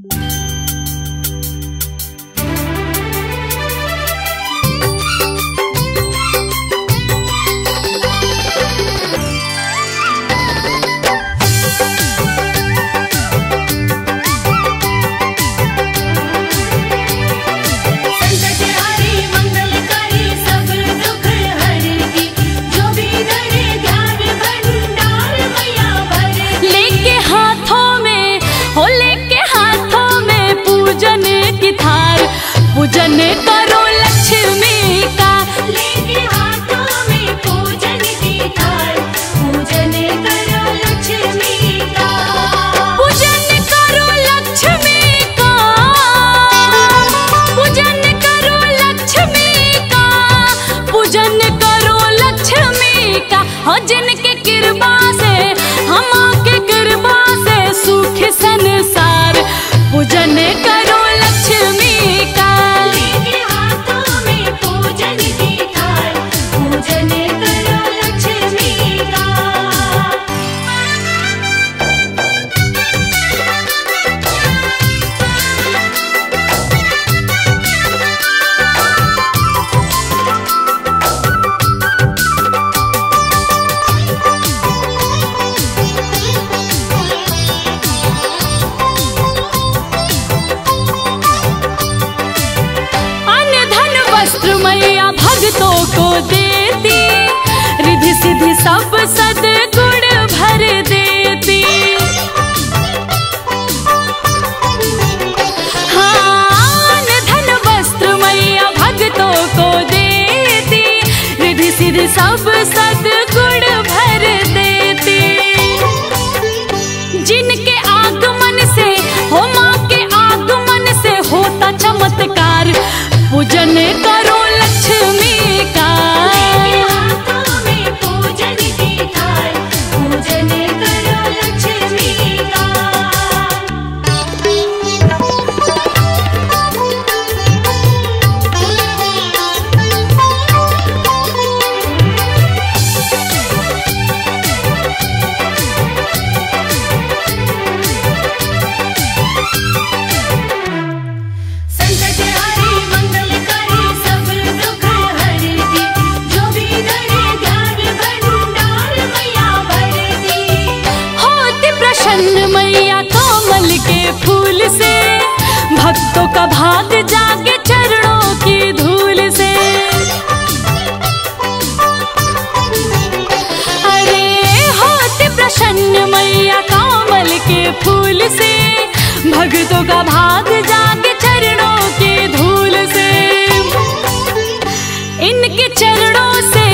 Música भक्तों का भाग जागे चरणों की धूल से? अरे होते प्रसन्न मैया कामल के फूल से, भक्तों का भाग जागे चरणों की धूल से। इनके चरणों से,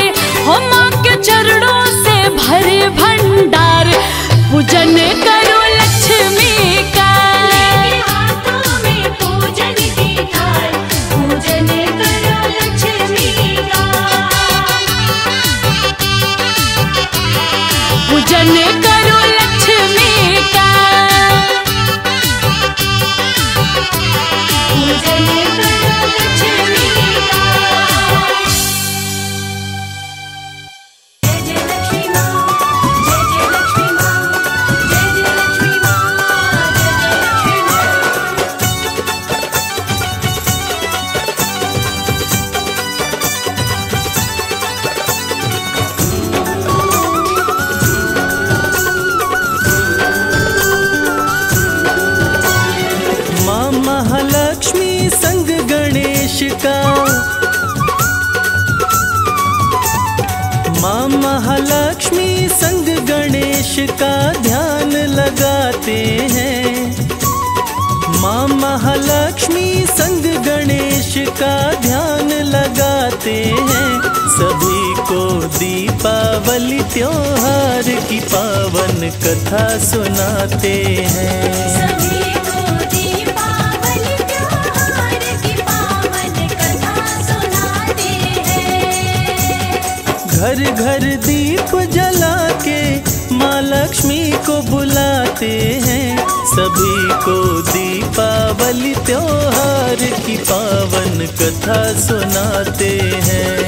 हम के चरणों से भरे भंडार पूजन कर जाने का कथा सुनाते हैं। घर घर दीप जला के माँ लक्ष्मी को बुलाते हैं। सभी को दीपावली त्योहार की पावन कथा सुनाते हैं।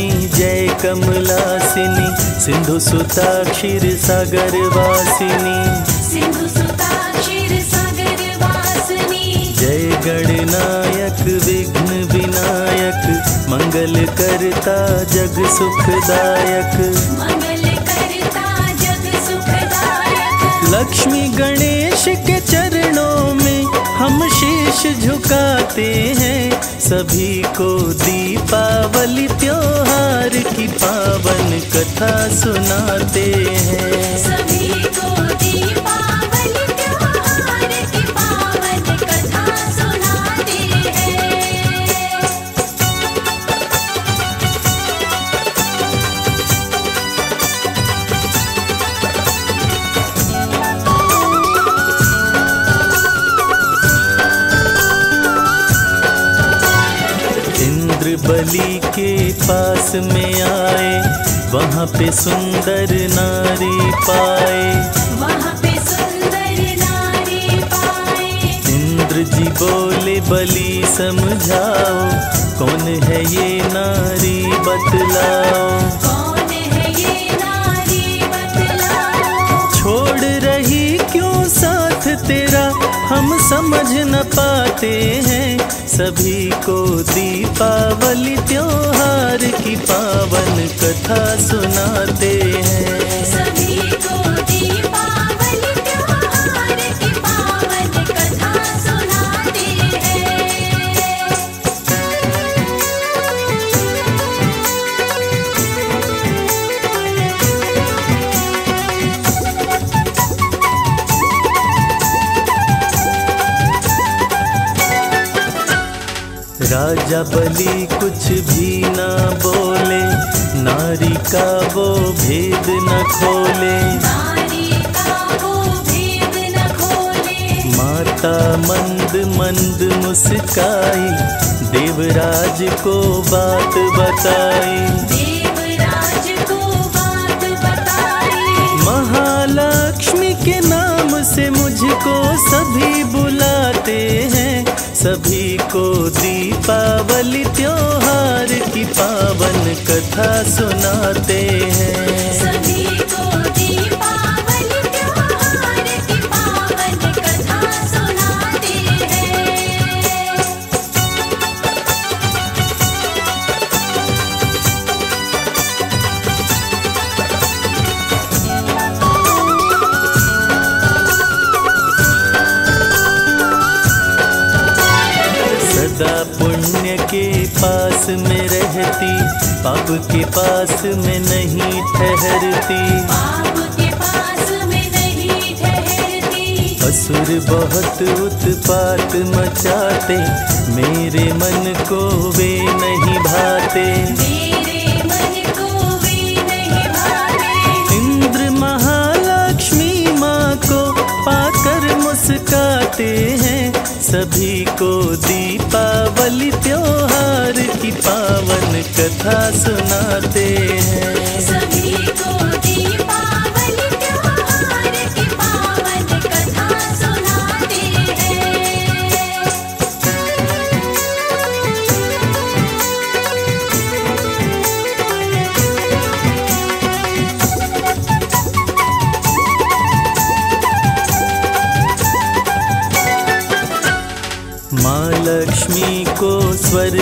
जय महालक्ष्मी जय कमलासिनी सिंधु सुता क्षीर सागर वासिनी। सिंधु सुता क्षीर सागर वासनी। जय गणनायक विघ्न विनायक मंगल करता जग सुखदायक। मंगल करता जग सुखदायक। लक्ष्मी गणेश के चरणों में हम शीश झुकाते हैं। सभी को दीपावली त्योहार की पावन कथा सुनाते हैं। पास में आए वहाँ पे सुंदर नारी पाए। वहाँ पे सुंदर नारी पाए। इंद्र जी बोले बलि समझाओ कौन है ये नारी बतलाओ? कौन है ये नारी बतलाओ? छोड़ रही क्यों साथ तेरा? हम समझ न पाते हैं। सभी को दीपावली त्योहार की पावन कथा सुनाते हैं। राजा बलि कुछ भी ना बोले नारी का वो भेद न खोले। माता मंद मंद मुस्काई देवराज को बात बताई। देवराज को बात बताई। महालक्ष्मी के नाम से मुझको सभी बुलाते हैं सभी को दीपावली त्योहार की पावन कथा सुनाते हैं। पाप के पास में नहीं ठहरती। पाप के पास में नहीं ठहरती। असुर बहुत उत्पात मचाते मेरे मन को वे नहीं भाते। मेरे मन को वे नहीं भाते। इंद्र महालक्ष्मी माँ को पाकर मुस्काते हैं। सभी को दीपावली त्योहार की पावन कथा सुनाते हैं।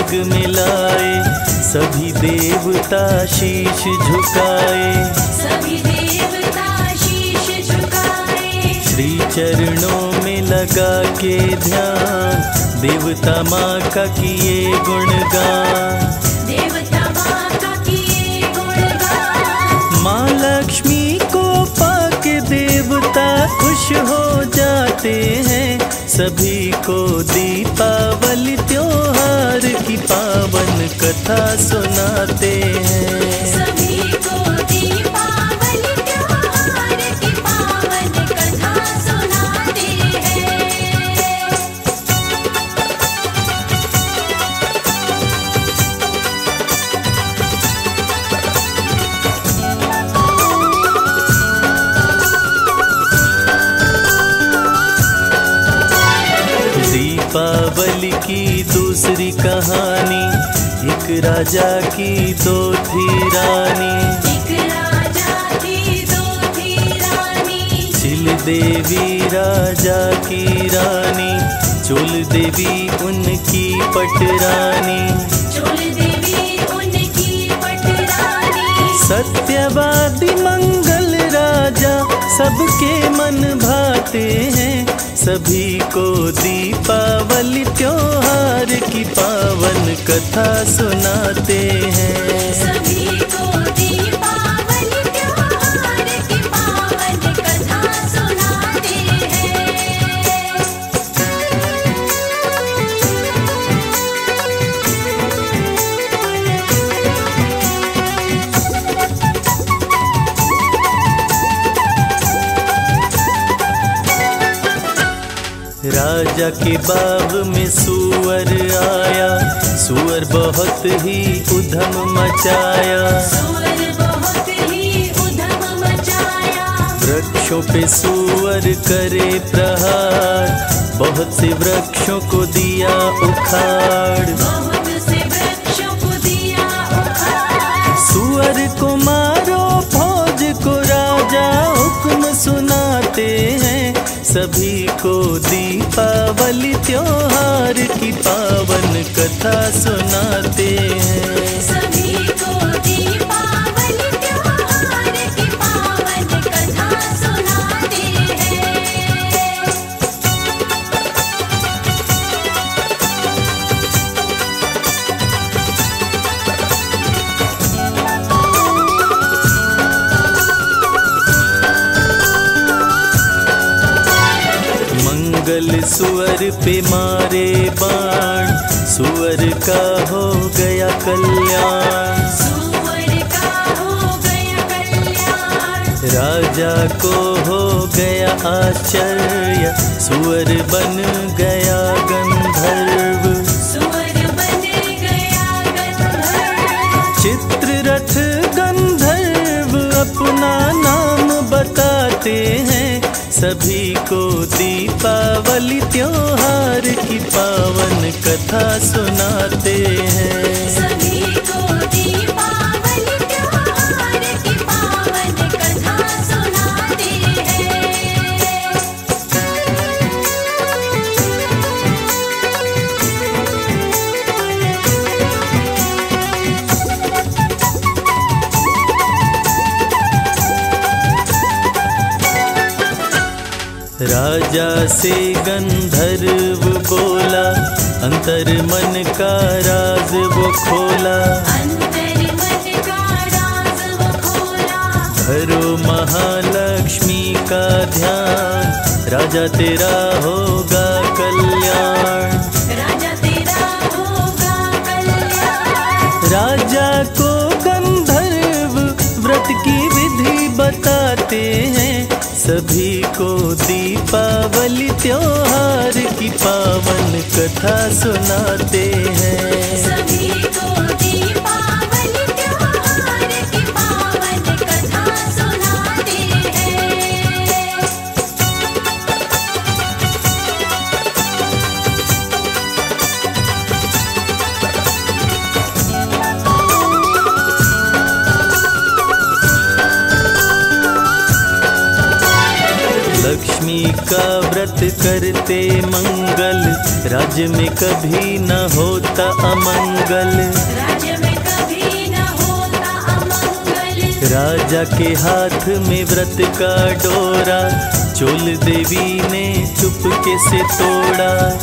स्वर्ग में लाए सभी देवता शीश झुकाए। सभी देवता शीश झुकाए। श्री चरणों में लगा के ध्यान देवता माँ का किए गुणगान। देवता माँ का किए गुणगान। माँ लक्ष्मी को पाके देवता खुश हो जाते हैं। सभी को दीपावली त्योहार की पावन कथा सुनाते हैं। रानी एक राजा की दो थी रानी। चिल देवी राजा की रानी चोल देवी उनकी पटरानी। चोल देवी उनकी पटरानी। सत्यवादी मंगल राजा सबके मन भाते हैं। सभी को दीपावली त्योहार की पावन कथा सुनाते हैं। राजा के बाग में सुअर आया। सुअर बहुत ही उधम मचाया। सुअर बहुत ही उधम मचाया। वृक्षों पे सुअर करे प्रहार। बहुत से वृक्षों को दिया उखाड़। बहुत से वृक्षों को दिया उखाड़। सुअर को मारो फौज को राजा हुक्म सुनाते हैं। सभी को दीपावली त्योहार की पावन कथा सुनाते हैं। सभी पे मारे बाण। सुअर का हो गया कल्याण। हो राजा को हो गया आश्चर्य। सुअर दीपावली त्योहार की पावन कथा सुनाते हैं। राजा से गंधर्व बोला अंतर मन का राज वो खोला। अंतर मन का राज वो खोला। भरो महालक्ष्मी का ध्यान राजा तेरा होगा कल्याण। राजा तेरा होगा कल्याण। राजा को गंधर्व व्रत की विधि बताते हैं। सभी को दीपावली त्योहार की पावन कथा सुनाते हैं। करते मंगल। राज्य में कभी न होता अमंगल। में कभी न होता अमंगल। राजा के हाथ में व्रत का डोरा। चोल देवी ने चुपके से तोड़ा।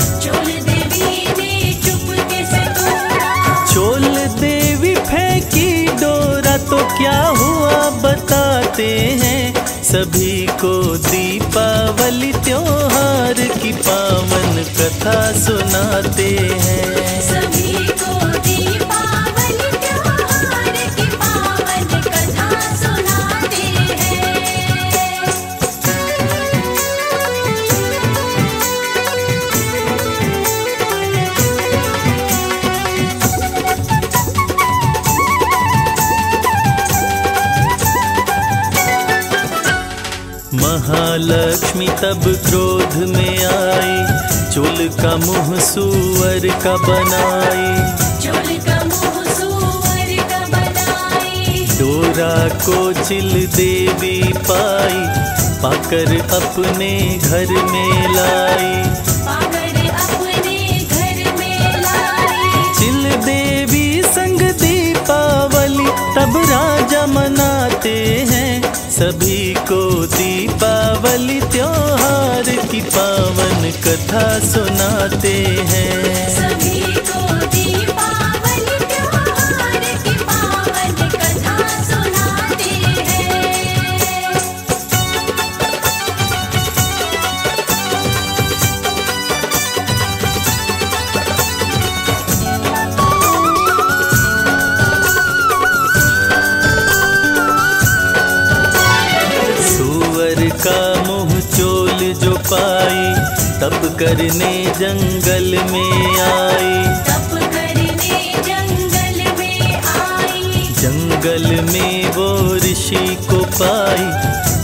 तो क्या हुआ बताते हैं। सभी को दीपावली त्योहार की पावन कथा सुनाते हैं। सभी को दीपावली लक्ष्मी तब क्रोध में आई चुल का मुँह सुअर का बनाई। डोरा को चिल देवी पाई पाकर अपने घर में लाई। चिल देवी संग दीपावली तब राजा मनाते हैं। सभी को दीपावली त्योहार की पावन कथा सुनाते हैं। करने जंगल में आई। तप करने जंगल में आई। जंगल में वो ऋषि को पाई।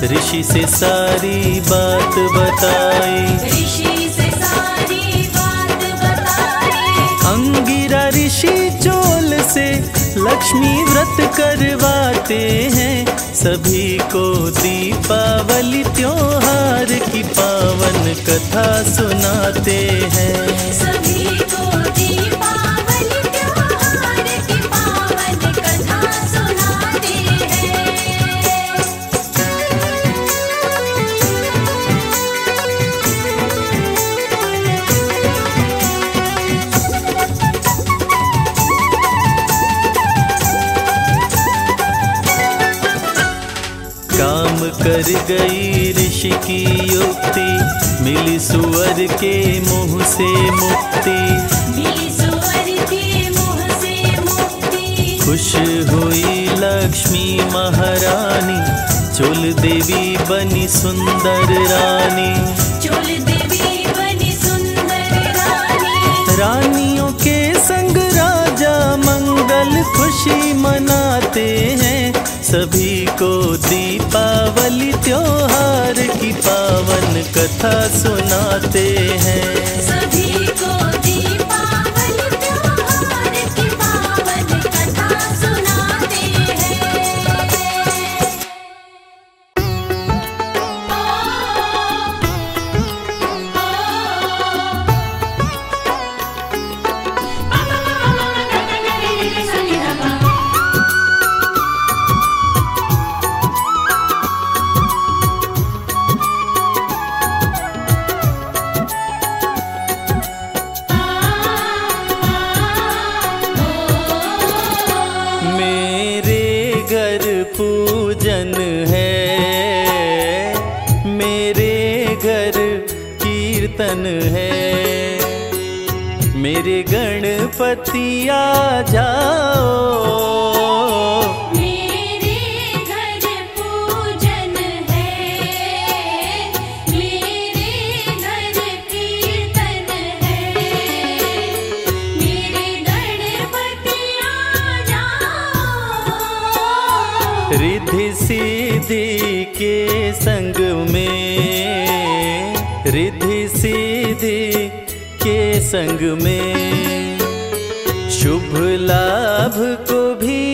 ऋषि से सारी बात बताई। ऋषि से सारी बात बताई। अंगिरा ऋषि चोल से लक्ष्मी व्रत करवाते हैं। सभी को दीपावली त्योहार की पावन कथा सुनाते हैं। सुअर के मुँह से मुक्ति। मिली सुअर के मुँह से मुक्ति खुश हुई लक्ष्मी महारानी चोल देवी बनी सुंदर रानी चोल देवी बनी सुंदर रानी। रानियों के संग राजा मंगल खुशी मनाते हैं। सभी को दीपावली त्योहार की पावन कथा सुनाते हैं। मेरे गणपति आ जाओ। मेरे घर पूजन है। मेरे घर कीर्तन है। मेरे गणपति आ जाओ। रिद्धि सिद्धि के संग में रिद्धि संग में शुभ लाभ को भी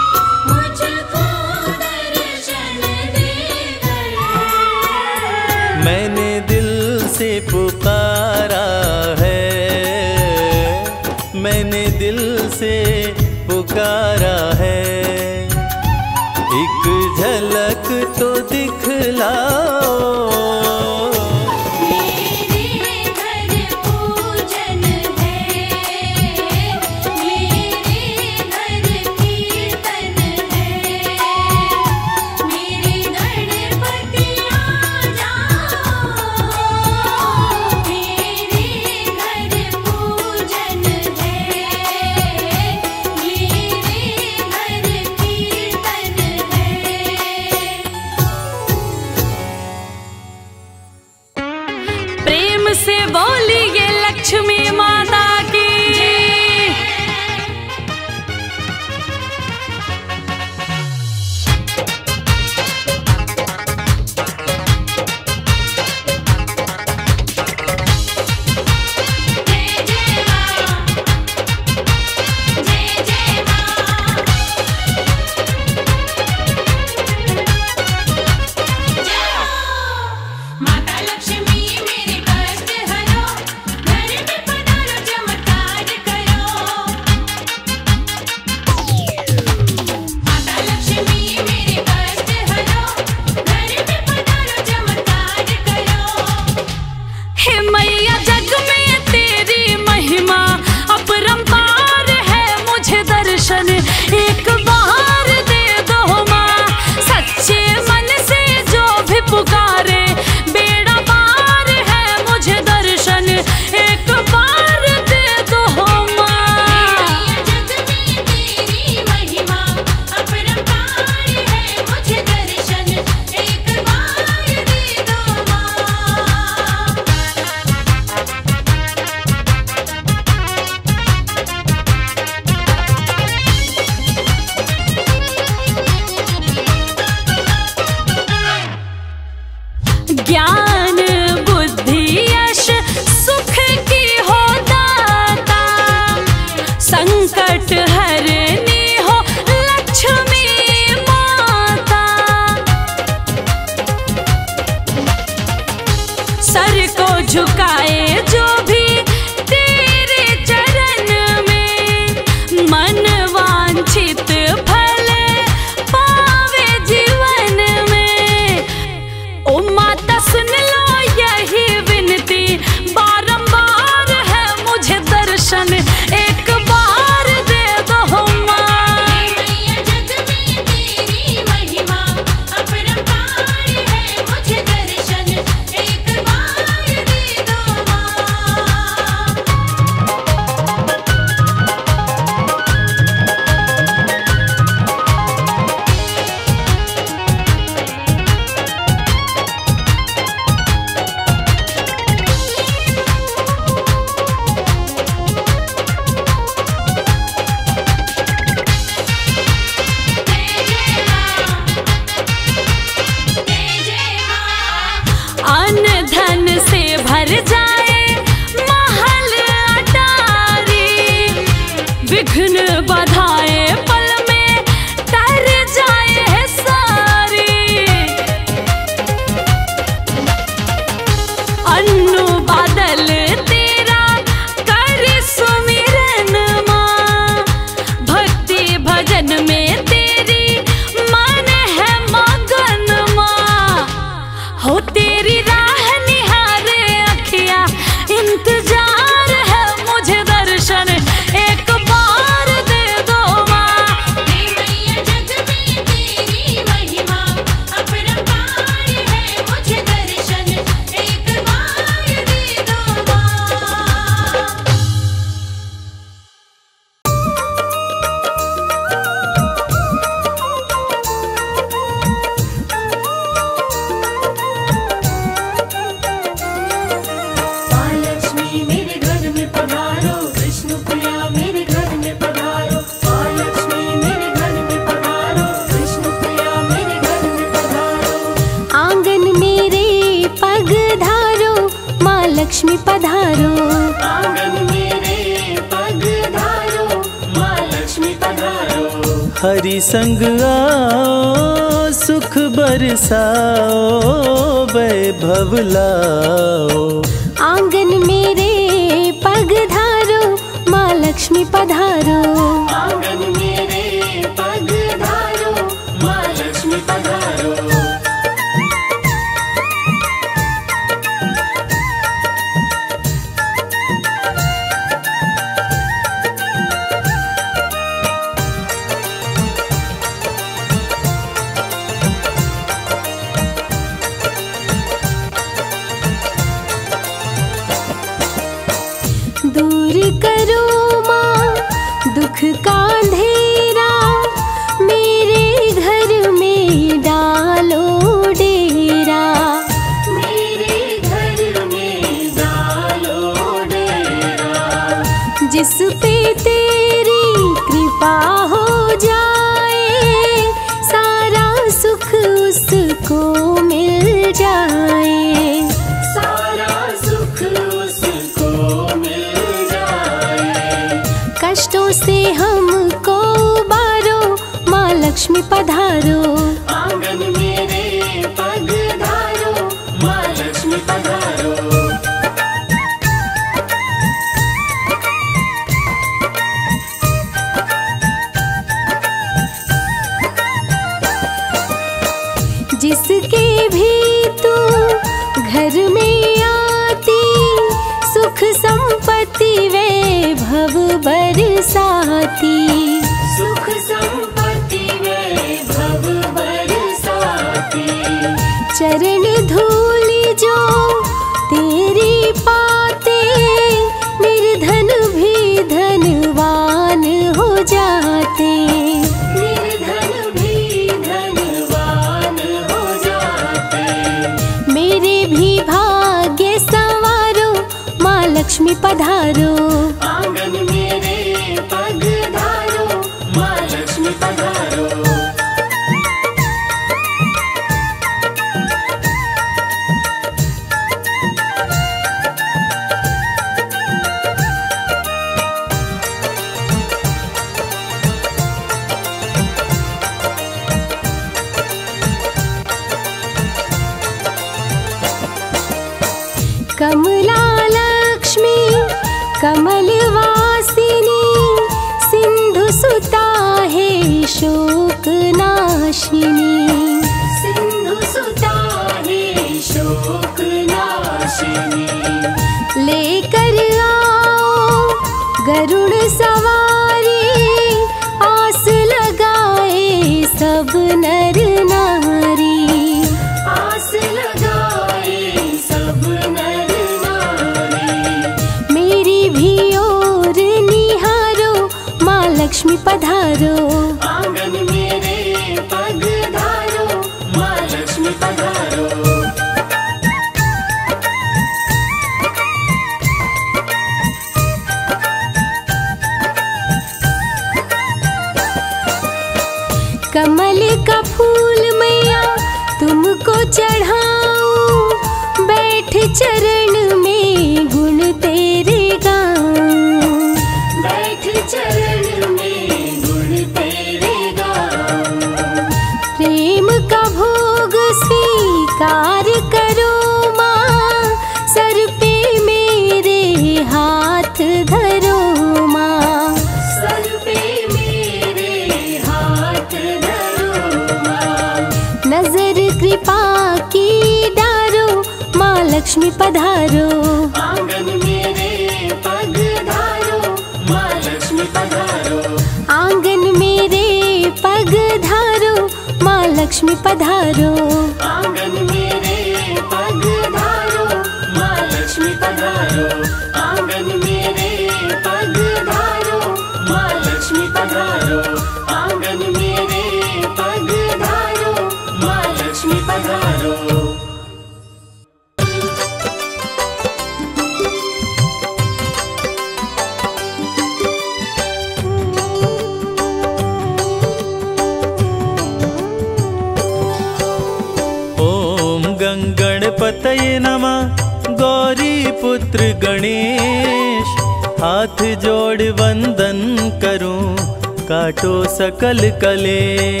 सकल कले।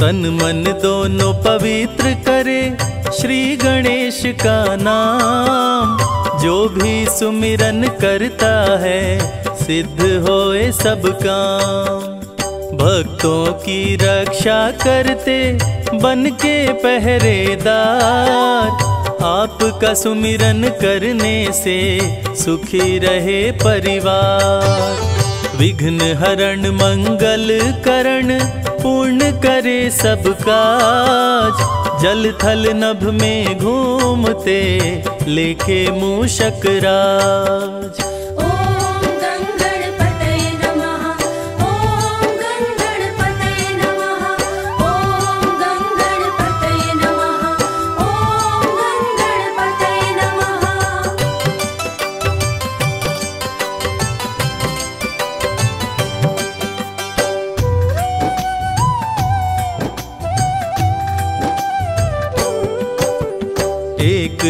तन मन दोनों पवित्र करे। श्री गणेश का नाम, जो भी सुमिरन करता है, सिद्ध होए सब काम। भक्तों की रक्षा करते, बन के पहरेदार। आपका सुमिरन करने से सुखी रहे परिवार। विघ्न हरण मंगल करण, पूर्ण करे सब काज। जल थल नभ में घूमते लेके मूषक राज।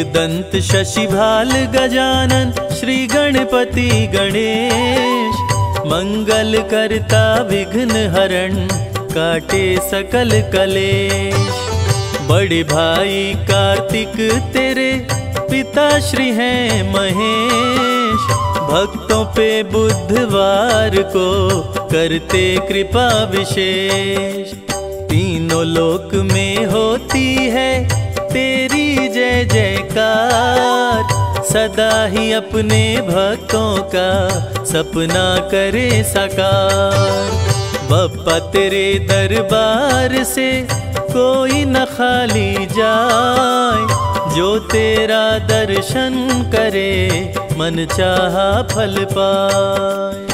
दंत शशिभाल गजानन श्री गणपति गणेश। मंगल करता विघ्न हरण काटे सकल कलेश। बड़े भाई कार्तिक तेरे पिता श्री हैं महेश। भक्तों पे बुधवार को करते कृपा विशेष। तीनों लोक में होती है तेरी जयकार, सदा ही अपने भक्तों का सपना करे साकार। बप्पा तेरे दरबार से कोई न खाली जाए, जो तेरा दर्शन करे, मन चाहा फल पाए।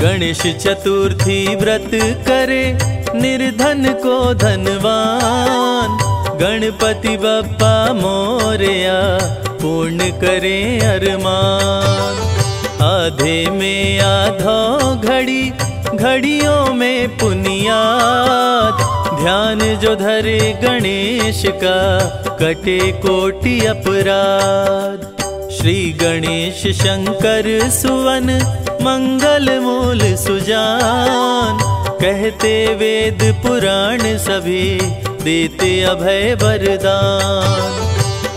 गणेश चतुर्थी व्रत करे, निर्धन को धनवान। गणपति बप्पा मोरया पूर्ण करे अरमान। आधे में आधो घड़ी, घड़ियों में पुनियाद। ध्यान जो धरे गणेश का, कटे कोटि अपराध। श्री गणेश शंकर सुवन मंगल मूल सुजान, कहते वेद पुराण सभी देते अभय वरदान।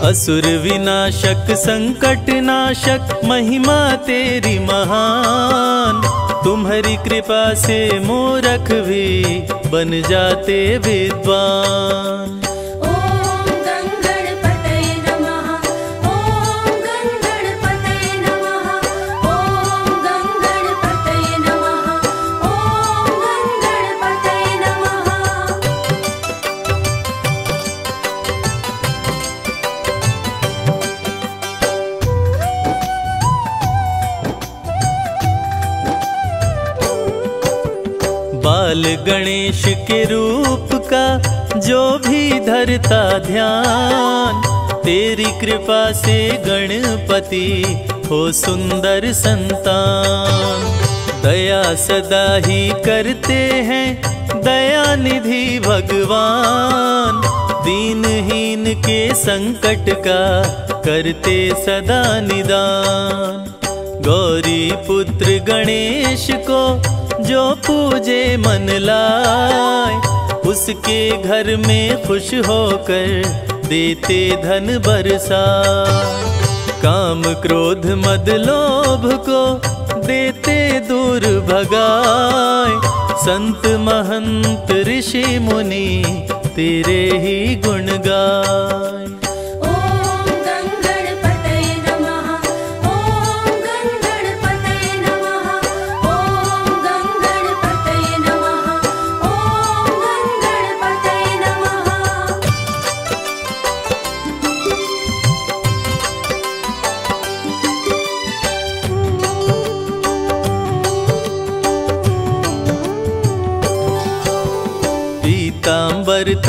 असुर विनाशक, संकट नाशक, महिमा तेरी महान। तुम्हारी कृपा से मोरख भी बन जाते विद्वान। बाल गणेश के रूप का जो भी धरता ध्यान, तेरी कृपा से गणपति हो सुंदर संतान। दया सदा ही करते हैं दया निधि भगवान। दीनहीन के संकट का करते सदा निदान। गौरी पुत्र गणेश को जो पूजे मन लाए, उसके घर में खुश होकर देते धन बरसा काम क्रोध मद लोभ को देते दूर भगाए। संत महंत ऋषि मुनि तेरे ही गुण गाए।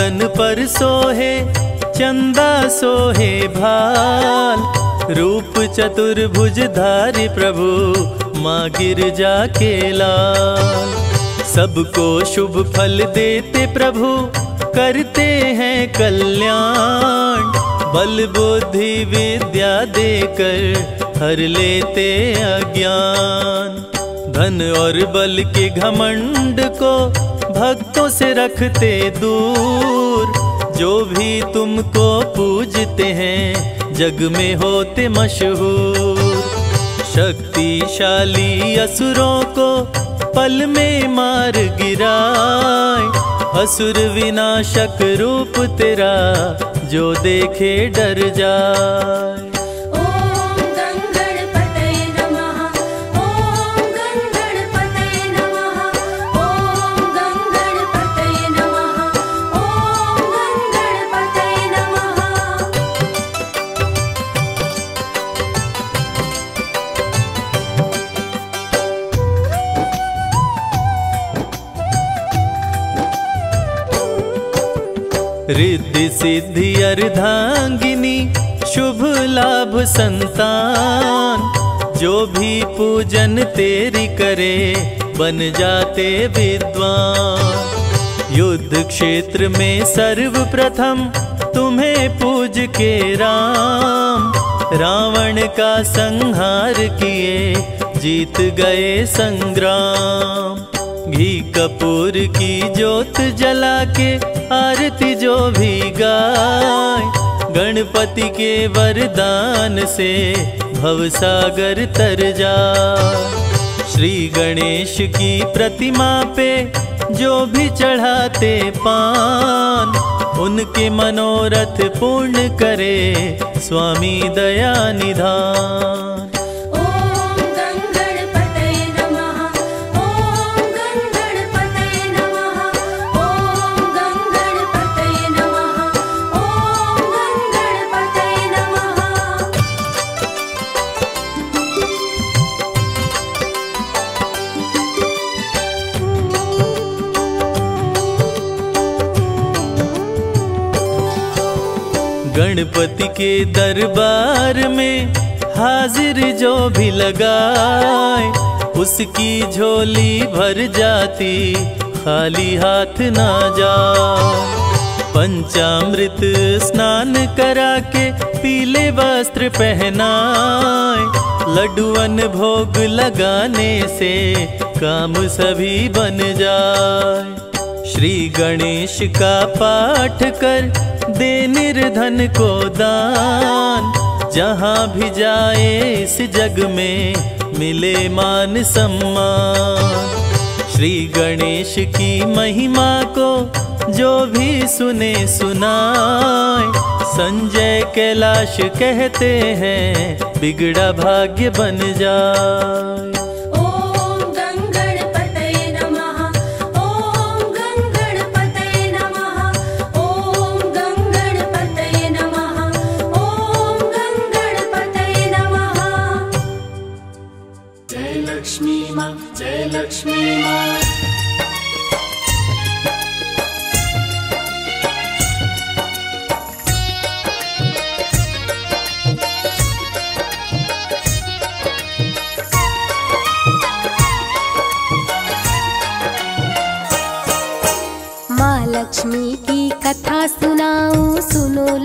तन पर सोहे, चंदा सोहे भाल। रूप चतुर्भुज धारी प्रभु, माँ गिरजा के लाल। सबको शुभ फल देते प्रभु, करते हैं कल्याण। बल बुद्धि विद्या देकर हर लेते अज्ञान। धन और बल के घमंड को भक्तों से रखते दूर, जो भी तुमको पूजते हैं, जग में होते मशहूर। शक्तिशाली असुरों को पल में मार गिराए, असुर विनाशक रूप तेरा, जो देखे डर जाए। रिद्धि सिद्धि अर्धांगिनी, शुभ लाभ संतान। जो भी पूजन तेरी करे, बन जाते विद्वान। युद्ध क्षेत्र में सर्वप्रथम तुम्हें पूज के राम। रावण का संहार किए, जीत गए संग्राम। घी कपूर की जोत जला के आरती जो भी गाय गणपति के वरदान से भवसागर तर जा श्री गणेश की प्रतिमा पे जो भी चढ़ाते पान, उनके मनोरथ पूर्ण करे स्वामी दया निधान गणपति के दरबार में हाजिर जो भी लगाए, उसकी झोली भर जाती, खाली हाथ ना जाओ। पंचामृत स्नान करा के पीले वस्त्र पहनाए लड्डुअन भोग लगाने से काम सभी बन जाए। श्री गणेश का पाठ कर दे निर्धन को दान। जहाँ भी जाए इस जग में मिले मान सम्मान। श्री गणेश की महिमा को जो भी सुने सुनाए। संजय कैलाश कहते हैं, बिगड़ा भाग्य बन जाए।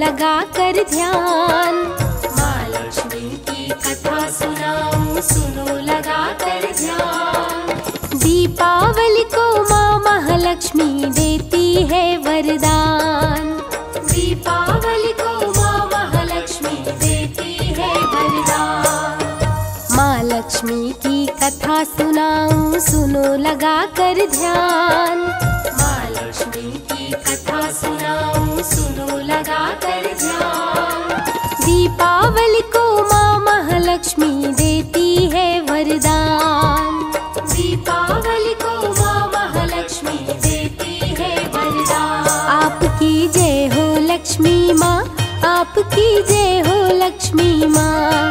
लगा कर ध्यान। माँ लक्ष्मी की कथा सुनाऊं सुनो लगा कर ध्यान। दीपावली को माँ महालक्ष्मी देती है वरदान। दीपावली को माँ महालक्ष्मी देती है वरदान। माँ लक्ष्मी की कथा सुनाऊं सुनो लगा कर ध्यान। आपकी जय हो लक्ष्मी माँ।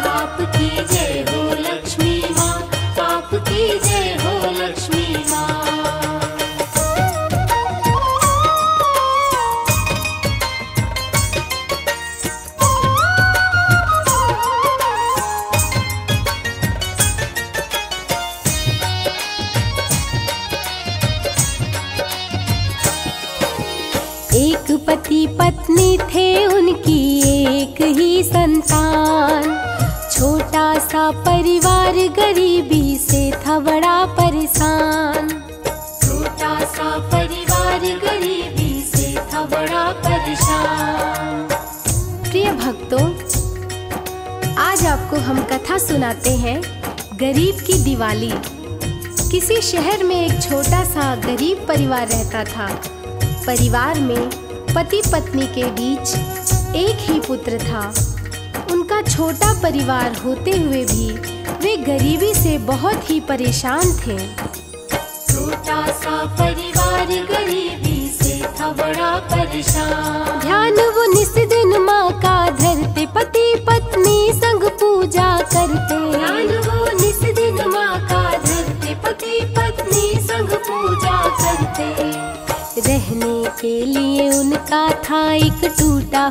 परिवार रहता था। परिवार में पति पत्नी के बीच एक ही पुत्र था। उनका छोटा परिवार होते हुए भी वे गरीबी से बहुत ही परेशान थे।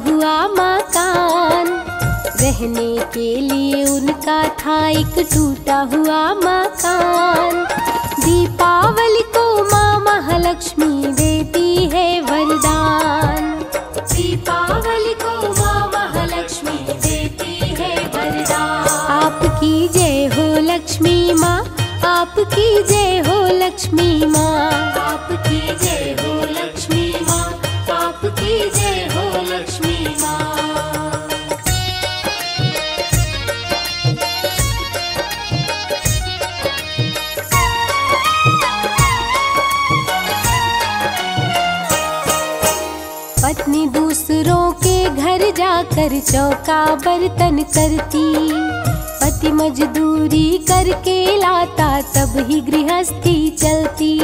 हुआ मकान। रहने के लिए उनका था एक टूटा हुआ मकान। दीपावली को माँ महालक्ष्मी देती है वरदान। दीपावली को माँ महालक्ष्मी देती है वरदान। आपकी जय हो लक्ष्मी माँ, आपकी जय हो लक्ष्मी माँ। आपकी जय जाकर चौका बर्तन करती। पति मजदूरी करके लाता, तब ही गृहस्थी चलती।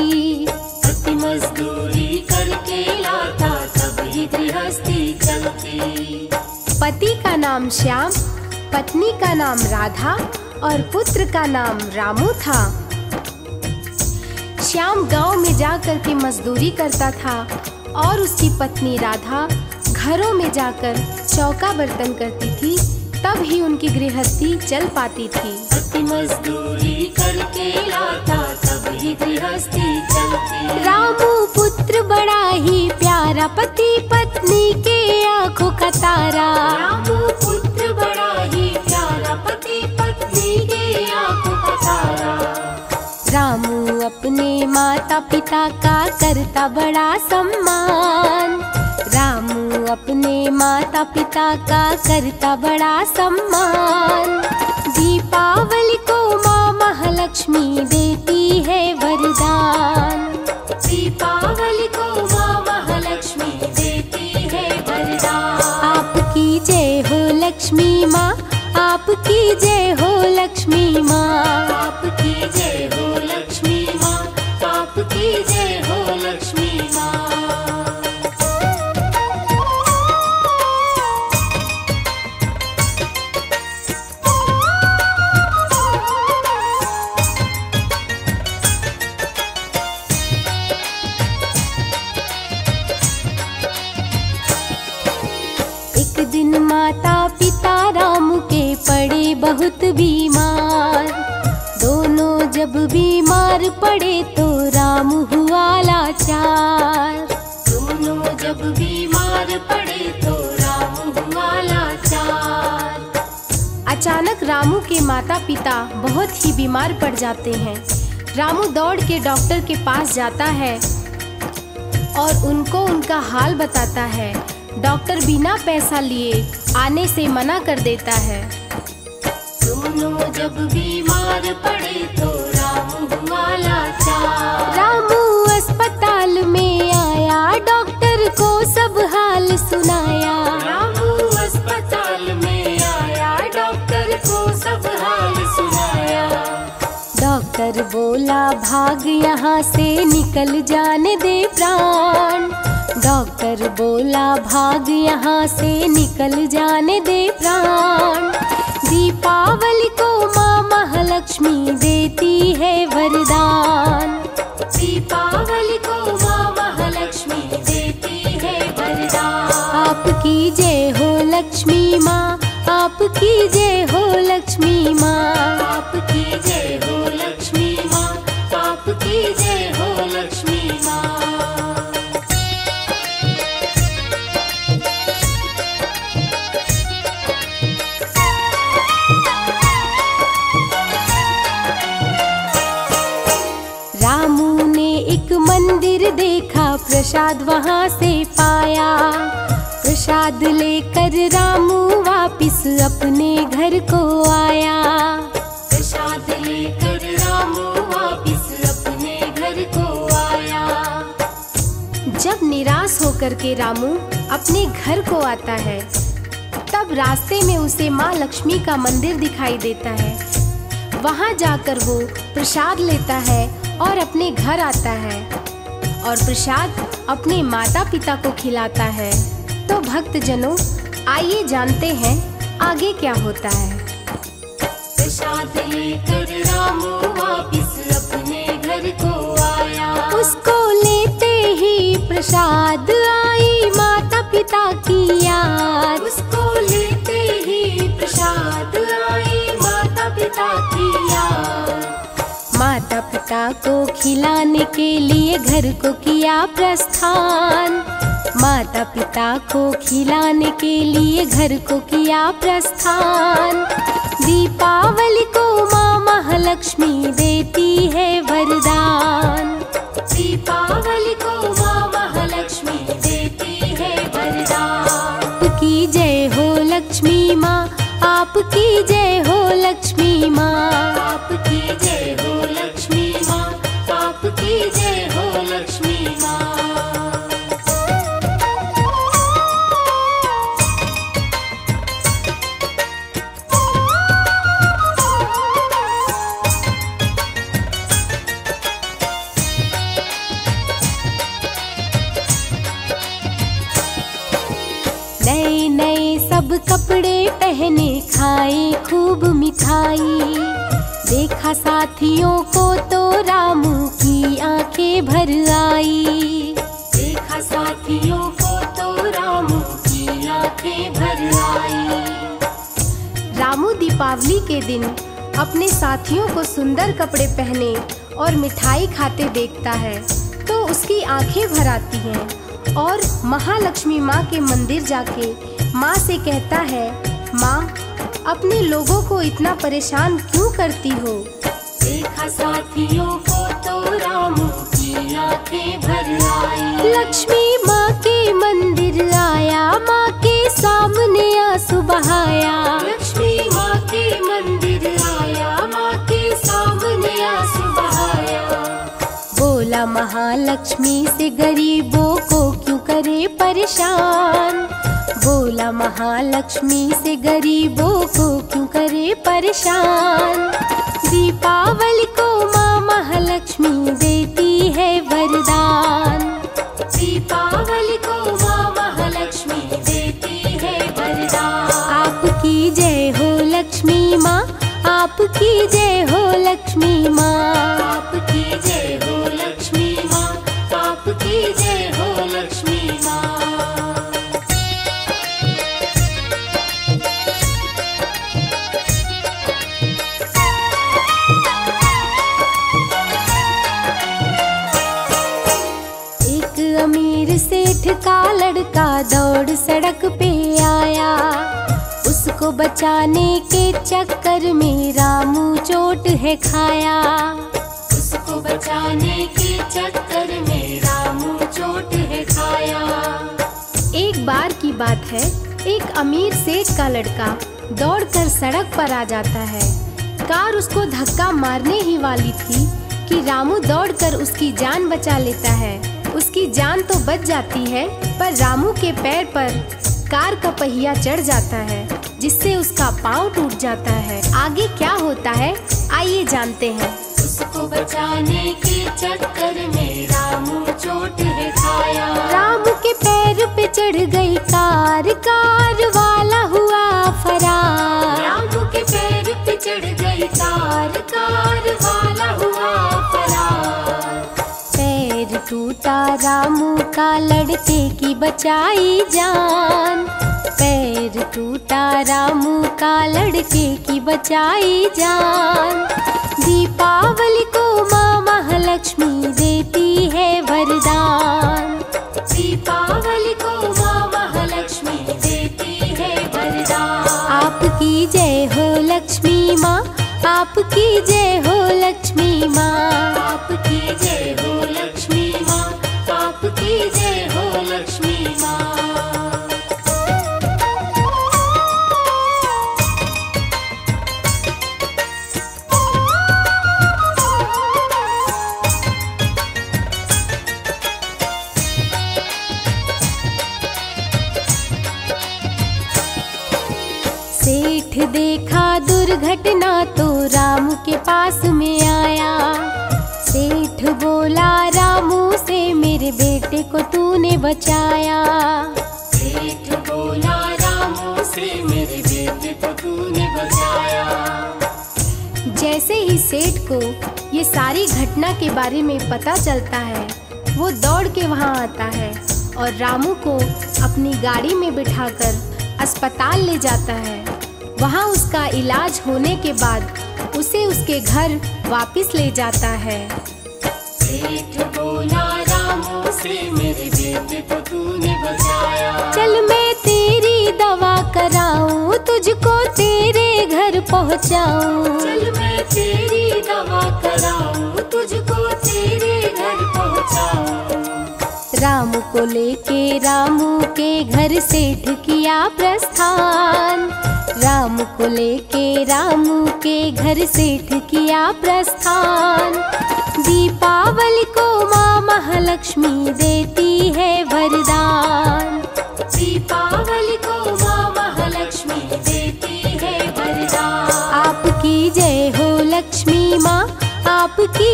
पति मजदूरी करके लाता, तब ही गृहस्थी चलती। पति का नाम श्याम, पत्नी का नाम राधा और पुत्र का नाम रामू था। श्याम गाँव में जाकर के मजदूरी करता था और उसकी पत्नी राधा घरों में जाकर चौका बर्तन करती थी तब ही उनकी गृहस्थी चल पाती थी। मजदूरी करके लाता तब ही गृहस्थी चलती। रामू पुत्र बड़ा ही प्यारा पति पत्नी के आँखों का तारा। रामू पुत्र बड़ा ही प्यारा पति पत्नी के आँखों का तारा। रामू अपने माता पिता का करता बड़ा सम्मान। अपने माता पिता का करता बड़ा सम्मान। दीपावली को माँ महालक्ष्मी देती के माता पिता बहुत ही बीमार पड़ जाते हैं। रामू दौड़ के डॉक्टर के पास जाता है और उनको उनका हाल बताता है। डॉक्टर बिना पैसा लिए आने से मना कर देता है। दोनों जब बीमार पड़े तो राम हुआ लाचार रामू अस्पताल में आया डॉक्टर को सब हाल सुनाया। बोला, भाग यहाँ से, निकल जाने दे प्राण। डॉक्टर बोला, भाग यहाँ से, निकल जाने दे प्राण। दीपावली को माँ महालक्ष्मी देती है वरदान। दीपावली को माँ महालक्ष्मी देती है वरदान। आपकी जय हो लक्ष्मी माँ, आपकी जय हो लक्ष्मी माँ। आपकी जय हो प्रसाद वहाँ से पाया। प्रसाद लेकर रामू वापिस अपने घर को आया। प्रसाद लेकर रामू वापिस अपने घर को आया। जब निराश होकर के रामू अपने घर को आता है, तब रास्ते में उसे माँ लक्ष्मी का मंदिर दिखाई देता है। वहाँ जाकर वो प्रसाद लेता है और अपने घर आता है। और प्रसाद अपने माता पिता को खिलाता है। तो भक्त जनों आइए जानते हैं आगे क्या होता है। प्रसाद लेकर रामू वापिस अपने घर को आया। उसको लेते ही प्रसाद आई माता पिता की याद। उसको लेते ही प्रसाद आई माता पिता की माता पिता को खिलाने के लिए घर को किया प्रस्थान। माता पिता को खिलाने के लिए घर को किया प्रस्थान। दीपावली को माँ महालक्ष्मी देती है वरदान। दीपावली को माँ महालक्ष्मी देती है वरदान। आपकी जय हो लक्ष्मी माँ, आपकी जय हो लक्ष्मी माँ। और मिठाई खाते देखता है तो उसकी आँखें भर आती हैं और महालक्ष्मी माँ के मंदिर जाके माँ से कहता है माँ अपने लोगों को इतना परेशान क्यों करती हो? देखा साथियों को तो राम की आँखें भर आई। लक्ष्मी महालक्ष्मी से गरीबों को क्यों करे परेशान? बोला महालक्ष्मी से गरीबों को क्यों करे परेशान? दीपावली को माँ महालक्ष्मी देती है वरदान। दीपावली को माँ महालक्ष्मी देती है वरदान। आपकी जय हो लक्ष्मी माँ, आपकी जय हो लक्ष्मी। बचाने के चक्कर में रामू चोट है खाया। उसको बचाने के चक्कर में रामू चोट है खाया। एक बार की बात है, एक अमीर सेठ का लड़का दौड़कर सड़क पर आ जाता है। कार उसको धक्का मारने ही वाली थी कि रामू दौड़कर उसकी जान बचा लेता है। उसकी जान तो बच जाती है, पर रामू के पैर पर कार का पहिया चढ़ जाता है। जिससे उसका पाँव टूट जाता है। आगे क्या होता है? आइए जानते हैं। उसको बचाने के चक्कर में रामू चोट है खाया। राम के पैर पे चढ़ गई कार। कार वाला हुआ फरार। राम के पैर पे चढ़ गई कार। कार वाला हुआ फरार। पैर टूटा रामू का लड़के की बचाई जान। पैर टूटा रामू का लड़के की बचाई जान। दीपावली को माँ महालक्ष्मी देती है वरदान। दीपावली को माँ महालक्ष्मी देती है वरदान। आपकी जय हो लक्ष्मी माँ, आपकी जय हो लक्ष्मी माँ। आपकी जय हो देखा दुर्घटना तो राम के पास में आया। सेठ बोला, रामू से मेरे बेटे को तूने बचाया। सेठ बोला, रामू से मेरे बेटे को तूने बचाया। जैसे ही सेठ को ये सारी घटना के बारे में पता चलता है, वो दौड़ के वहाँ आता है और रामू को अपनी गाड़ी में बिठाकर अस्पताल ले जाता है। वहाँ उसका इलाज होने के बाद उसे उसके घर वापस ले जाता है। चल मैं तेरी दवा कराऊं तुझको तेरे घर पहुँचाऊं। चल मैं तेरी दवा कराऊं को लेके रामू के घर सेठ किया प्रस्थान। राम को लेके रामू के घर सेठ किया प्रस्थान। दीपावली को माँ महालक्ष्मी देती है वरदान। दीपावली को माँ महालक्ष्मी देती है वरदान। आपकी जय हो लक्ष्मी माँ, आपकी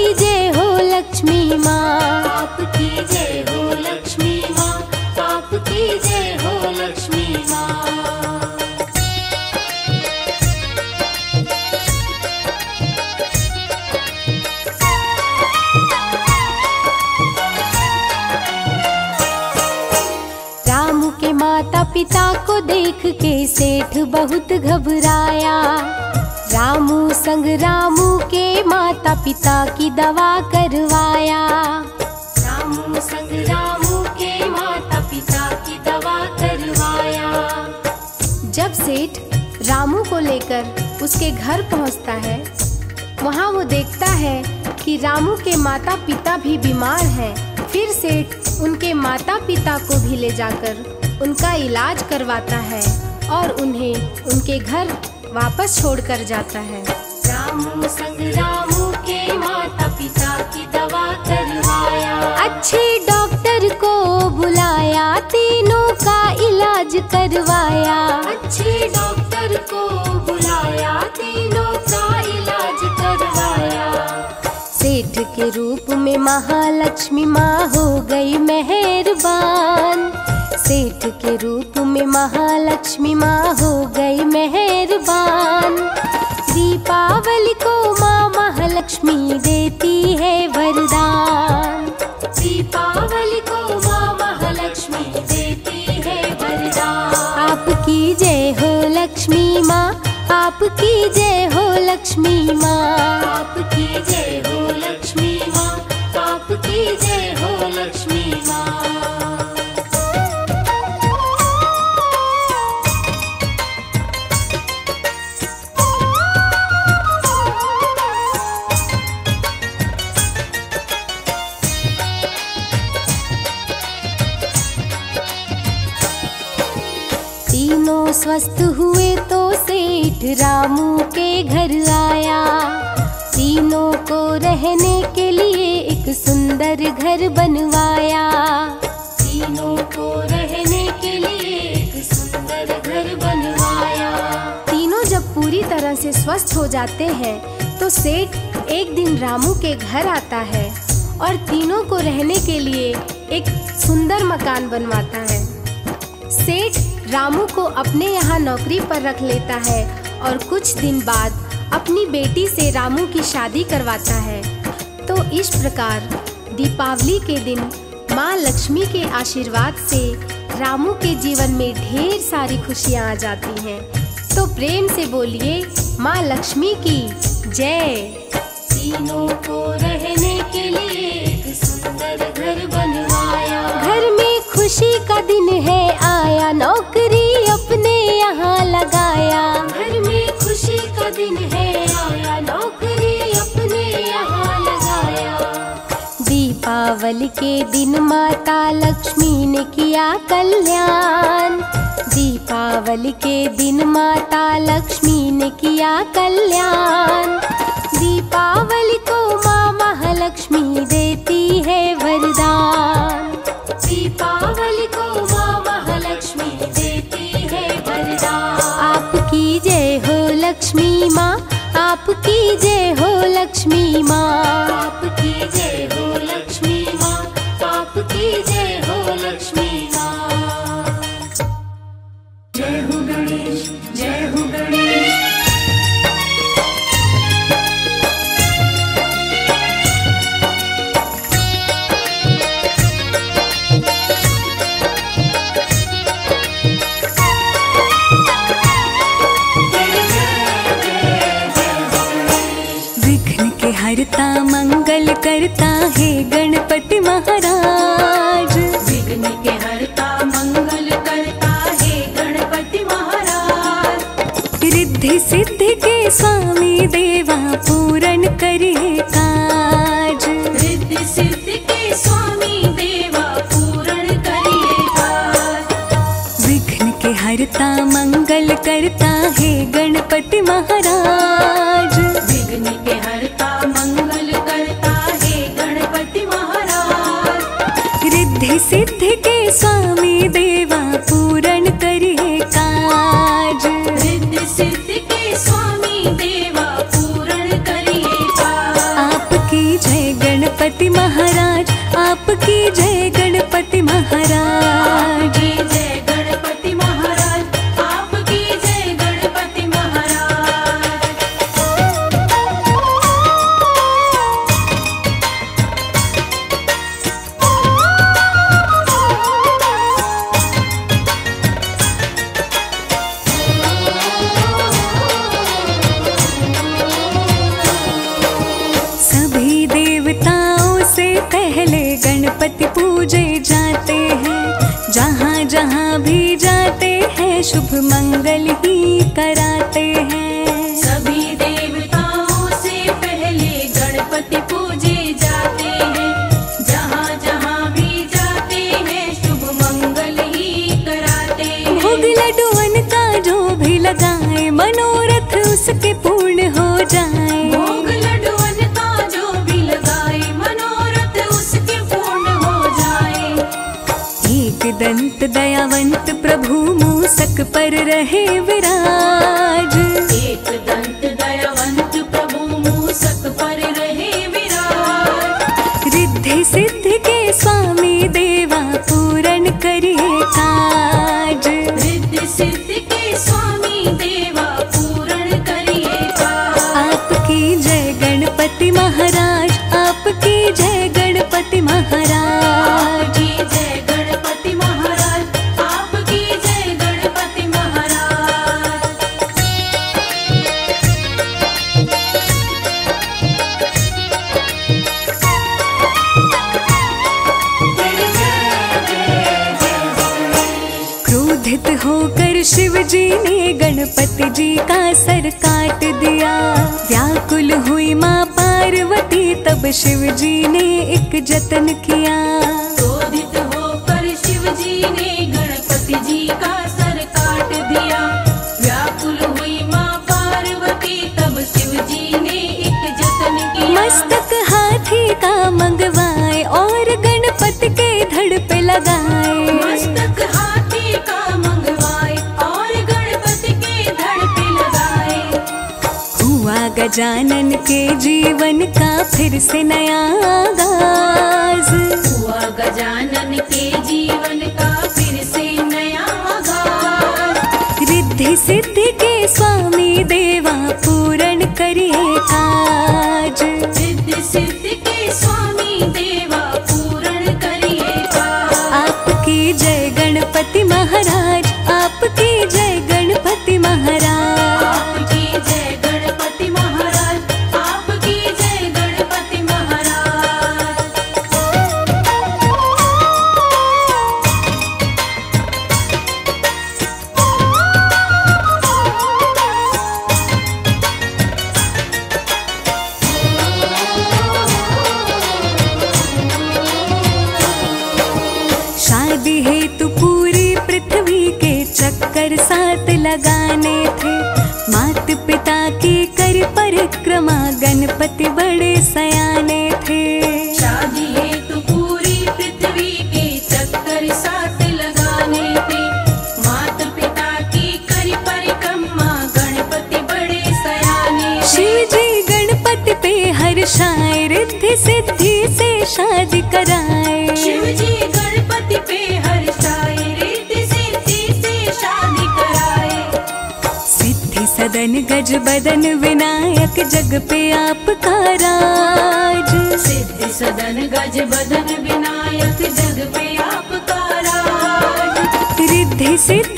सेठ बहुत घबराया। रामू संग रामू के माता पिता की दवा करवाया। रामू संग रामू के माता पिता की दवा करवाया। जब सेठ रामू को लेकर उसके घर पहुँचता है, वहाँ वो देखता है कि रामू के माता पिता भी बीमार हैं। फिर सेठ उनके माता पिता को भी ले जाकर उनका इलाज करवाता है। और उन्हें उनके घर वापस छोड़कर जाता है। रामू संग रामू के माता पिता की दवा करवाया। अच्छे डॉक्टर को बुलाया तीनों का इलाज करवाया। अच्छे डॉक्टर को बुलाया तीनों का इलाज करवाया। सेठ के रूप में महालक्ष्मी माँ हो गई मेहरबान। सेठ के रूप में महालक्ष्मी माँ हो गई मेहरबान। दीपावली को माँ महालक्ष्मी देती है वरदान। दीपावली को माँ महालक्ष्मी देती है वरदान। आपकी जय हो लक्ष्मी माँ, आपकी जय हो लक्ष्मी माँ। आपकी जय हो स्वस्थ हुए तो सेठ रामू के घर आया। तीनों को रहने के लिए एक सुंदर घर बनवाया। तीनों को रहने के लिए एक सुंदर घर बनवाया। तीनों जब पूरी तरह से स्वस्थ हो जाते हैं तो सेठ एक दिन रामू के घर आता है और तीनों को रहने के लिए एक सुंदर मकान बनवाता है। रामू को अपने यहाँ नौकरी पर रख लेता है और कुछ दिन बाद अपनी बेटी से रामू की शादी करवाता है। तो इस प्रकार दीपावली के दिन माँ लक्ष्मी के आशीर्वाद से रामू के जीवन में ढेर सारी खुशियाँ आ जाती हैं। तो प्रेम से बोलिए, माँ लक्ष्मी की जय। तीनों को रहने का दिन है आया नौकरी अपने यहाँ लगाया। घर में खुशी का दिन है आया नौकरी अपने यहाँ लगाया। दीपावली के दिन माता लक्ष्मी ने किया कल्याण। दीपावली के दिन माता लक्ष्मी ने किया कल्याण। दीपावली को माँ महालक्ष्मी देती है वरदान। दीपावली को माँ महालक्ष्मी देती है वरदान आपकी जय हो लक्ष्मी माँ आपकी जय हो लक्ष्मी माँ। आपकी जय हो करता है गणपति महाराज। विघ्न के हरता मंगल करता है गणपति महाराज। रिद्धि सिद्धि के स्वामी देवा पूर्ण करिए काज। रिद्धि सिद्धि के स्वामी देवा पूर्ण करिए काज। विघ्न के हरता मंगल करता है गणपति महाराज। सिद्धि के स्वामी देवा पूरण करिए काज। सिद्ध सिद्धि के स्वामी देवा पूरण करिए काज। आपकी जय गणपति महाराज आपकी जय गणपति महाराज। Sit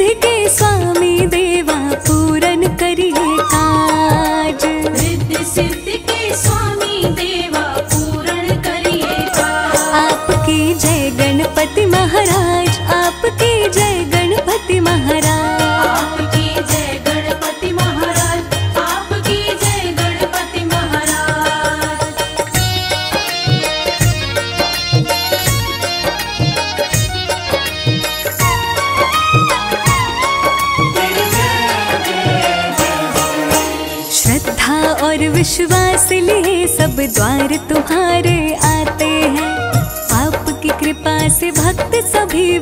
द्वार तुम्हारे आते हैं। आपकी कृपा से भक्त सभी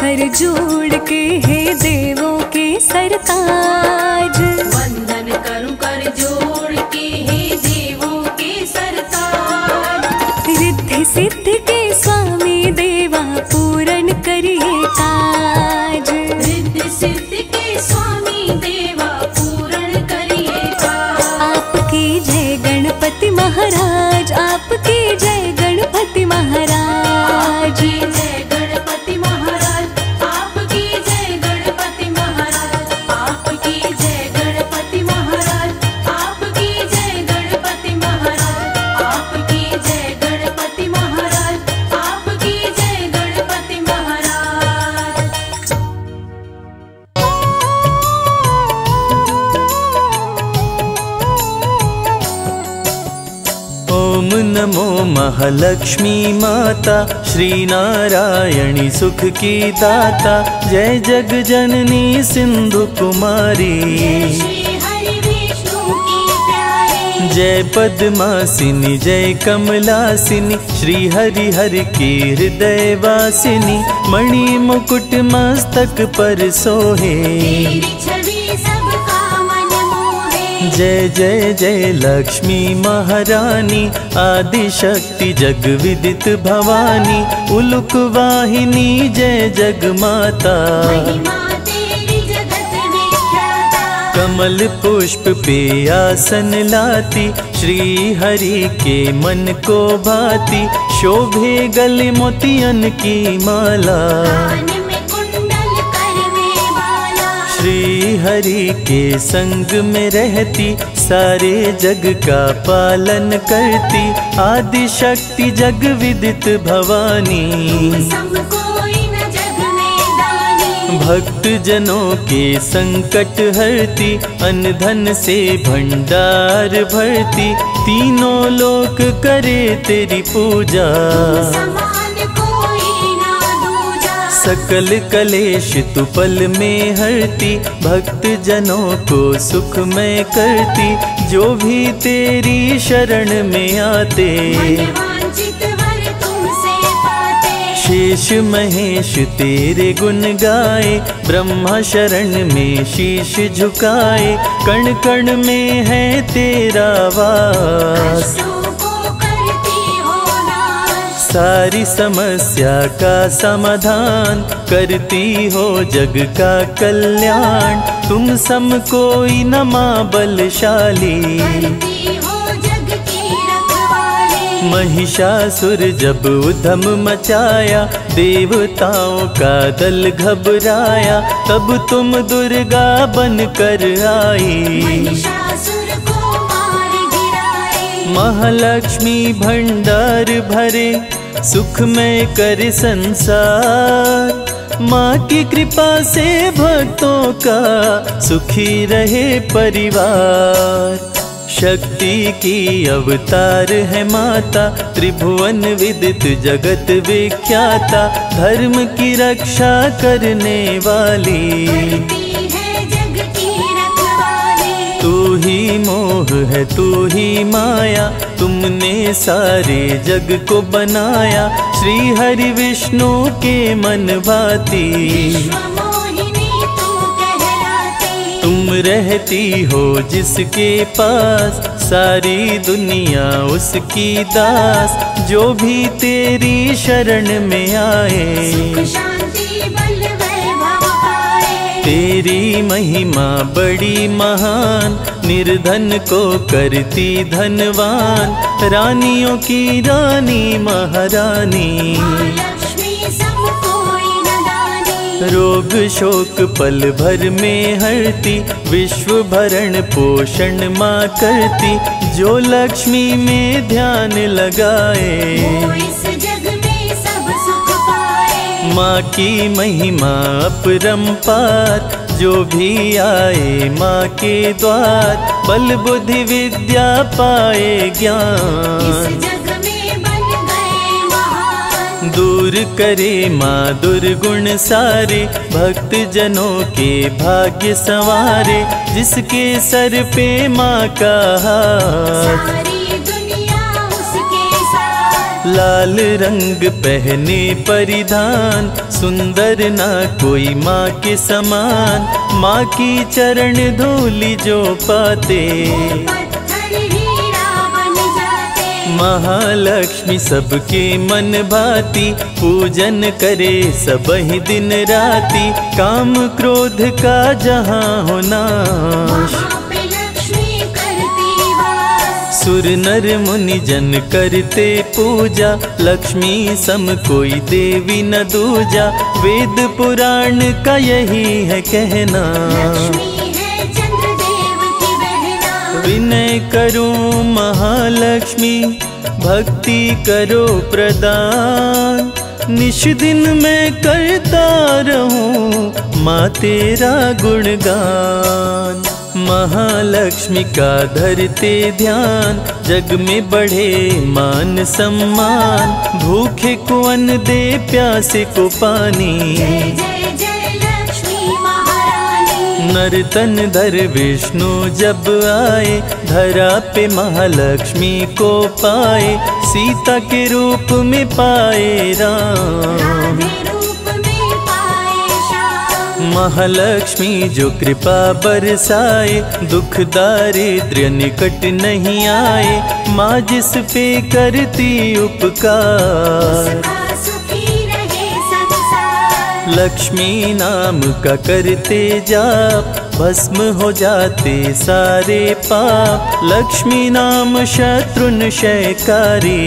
पत्थर जोड़ के हे देवों के सरताज। महालक्ष्मी माता, श्री नारायणी सुख की दाता, जय जग जननी सिंधु कुमारी। जय पद्मासिनी, जय कमलासिनी, श्री हरि हरि की हृदय वासिनी मणि मुकुट मस्तक पर सोहे। जय जय जय लक्ष्मी महारानी आदि शक्ति जग विदित भवानी उलुक वाहिनी जय जग माता महिमा तेरी जगत विख्याता। कमल पुष्प पे आसन लाती श्री हरि के मन को भाती शोभे गले मोतियन की माला। हरि के संग में रहती सारे जग का पालन करती आदि शक्ति जग विदित भवानी। भक्त जनों के संकट हरती अन्न धन से भंडार भरती तीनों लोक करे तेरी पूजा। सकल कलेश तु पल में हरती भक्त जनों को सुख में करती जो भी तेरी शरण में आते। शेष महेश तेरे गुण गाए ब्रह्मा शरण में शीश झुकाए कण कण में है तेरा वास। सारी समस्या का समाधान करती हो जग का कल्याण। तुम सम कोई नमा बलशाली। करती हो जग की रखवाली। महिषासुर जब उधम मचाया देवताओं का दल घबराया तब तुम दुर्गा बन कर आई। महिषासुर को मार गिराए महालक्ष्मी भंडार भरे सुख में कर संसार। माँ की कृपा से भक्तों का सुखी रहे परिवार। शक्ति की अवतार है माता, त्रिभुवन विदित जगत विख्याता। धर्म की रक्षा करने वाली मोह है तू ही माया तुमने सारे जग को बनाया। श्री हरि विष्णु के मन भाती। तुम रहती हो जिसके पास सारी दुनिया उसकी दास। जो भी तेरी शरण में आए तेरी महिमा बड़ी महान। निर्धन को करती धनवान रानियों की रानी महारानी। रोग शोक पल भर में हरती विश्व भरण पोषण माँ करती जो लक्ष्मी में ध्यान लगाए। माँ की महिमा अपरंपार जो भी आए माँ के द्वार बल बुद्धि विद्या पाए ज्ञान। दूर करे माँ दुर्गुण सारे भक्त जनों के भाग्य संवारे जिसके सर पे माँ का हाथ। लाल रंग पहने परिधान, सुंदर ना कोई माँ के समान। माँ की चरण धूलि जो पाते, महालक्ष्मी सबके मन भाती। पूजन करे सब ही दिन राती, काम क्रोध का जहाँ हो नाश। वास सुर नर मुनि जन करते पूजा लक्ष्मी सम कोई देवी न दूजा। वेद पुराण का यही है कहना। लक्ष्मी है चंद्रदेव की बहना। विनय करो महालक्ष्मी भक्ति करो प्रदान। निश दिन में करता रहूँ माँ तेरा गुणगान। महालक्ष्मी का धरते ध्यान जग में बढ़े मान सम्मान। भूखे को अन्न दे प्यासे को पानी। जय जय जय लक्ष्मी महारानी। नर तन धर विष्णु जब आए धरा पे महालक्ष्मी को पाए। सीता के रूप में पाए राम। महालक्ष्मी, जो कृपा बरसाए दुख दारिद्र्य निकट नहीं आए, माँ जिस पे करती उपकार। लक्ष्मी नाम का करते जाप, भस्म हो जाते सारे पाप। लक्ष्मी नाम शत्रुन शयकारी।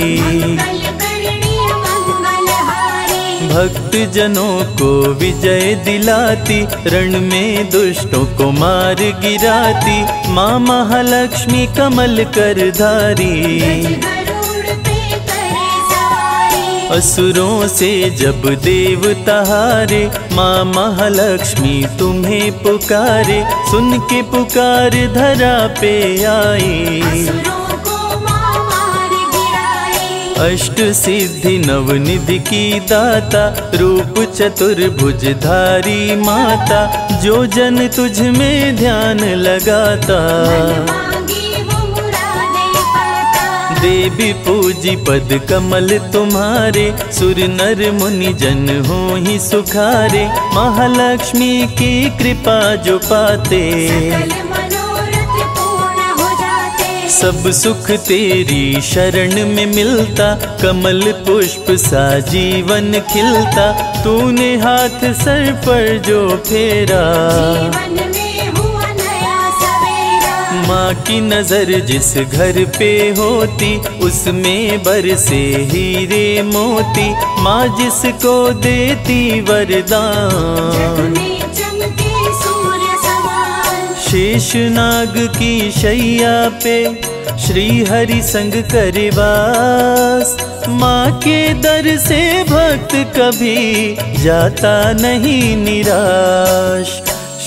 भक्त जनों को विजय दिलाती, रण में दुष्टों को मार गिराती, माँ महालक्ष्मी कमल कर धारी। असुरों से जब देवता हारे माँ महालक्ष्मी तुम्हें पुकारे सुन के पुकार धरा पे आई अष्ट सिद्धि नवनिधि की दाता रूप चतुर्भुज धारी माता जो जन तुझ में ध्यान लगाता। मांगी वो मुरादे पाता। देवी पूजी पद कमल तुम्हारे सुर नर मुनि जन हो ही सुखारे महालक्ष्मी की कृपा जो पाते। सब सुख तेरी शरण में मिलता कमल पुष्प सा जीवन खिलता। तूने हाथ सर पर जो फेरा में की नज़र जिस घर पे होती उसमें बरसे हीरे मोती। माँ जिसको देती वरदान शेष नाग की शैया पे श्री हरि संग करिवास माँ के दर से भक्त कभी जाता नहीं निराश।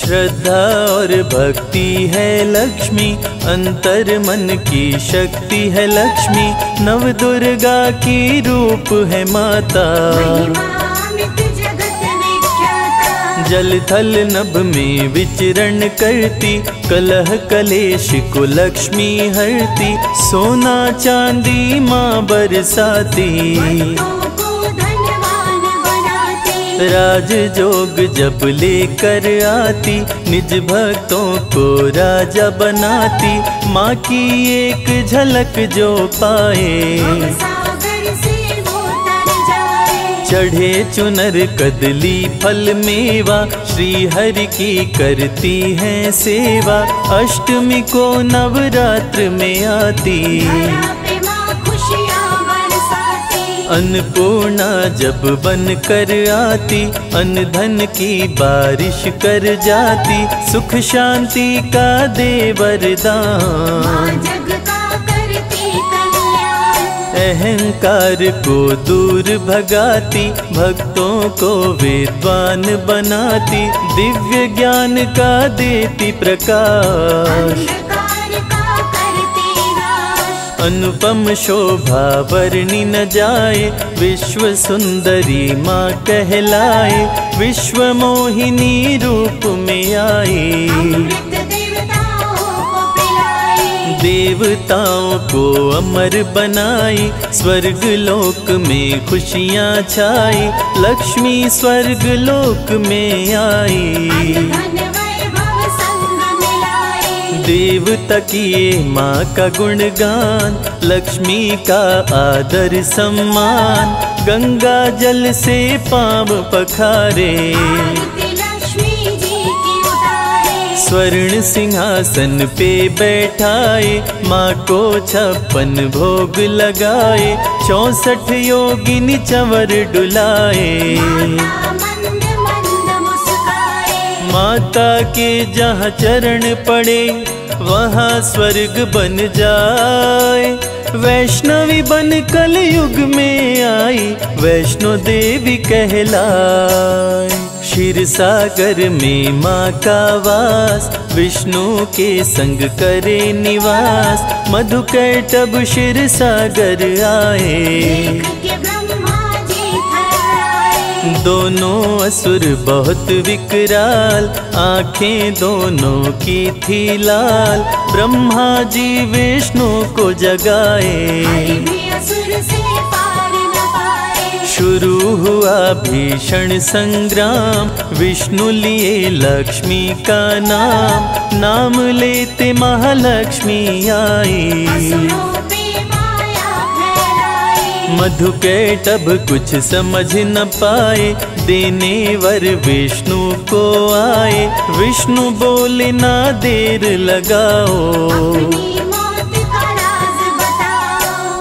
श्रद्धा और भक्ति है लक्ष्मी, अंतर मन की शक्ति है लक्ष्मी। नव दुर्गा की रूप है माता। जल थल नभ में विचरण करती, कलह कलेश को लक्ष्मी हरती, सोना चांदी माँ बरसाती। राज जोग जब लेकर आती, निज भक्तों को राजा बनाती, माँ की एक झलक जो पाए। चढ़े चुनर कदली फल मेवा श्री हरि की करती है सेवा। अष्टमी को नवरात्र में आती। अन्नपूर्णा जब बन कर आती अन्न धन की बारिश कर जाती। सुख शांति का दे माँ वरदान अहंकार को दूर भगाती, भक्तों को विद्वान बनाती, दिव्य ज्ञान का देती प्रकाश। अनुपम शोभा वर्णि न जाए, विश्व सुंदरी माँ कहलाए, विश्व मोहिनी रूप में आई देवताओं को अमर बनाई स्वर्ग लोक में खुशियाँ छाई, लक्ष्मी स्वर्ग लोक में आई। देवता किए माँ का गुणगान, लक्ष्मी का आदर सम्मान, गंगा जल से पाव पखारे। स्वर्ण सिंहासन पे बैठाए, माँ को छप्पन भोग लगाए, चौसठ योगिनी चवर डुलाए। माता के जहाँ चरण पड़े, वहाँ स्वर्ग बन जाए। वैष्णवी बन कल युग में आई, वैष्णो देवी कहलाए। क्षीर सागर में माँ का वास विष्णु के संग करे निवास। मधु कैटब क्षीर सागर आए। दोनों असुर बहुत विकराल आँखें दोनों की थी लाल। ब्रह्मा जी विष्णु को जगाए। शुरू हुआ भीषण संग्राम। विष्णु लिए लक्ष्मी का नाम। नाम लेते महालक्ष्मी आई। मधु मधु कैटब कुछ समझ न पाए। देने वर विष्णु को आए। विष्णु बोले, ना देर लगाओ।